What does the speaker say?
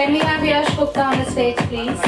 Can we have Yash Gupta on the stage, please?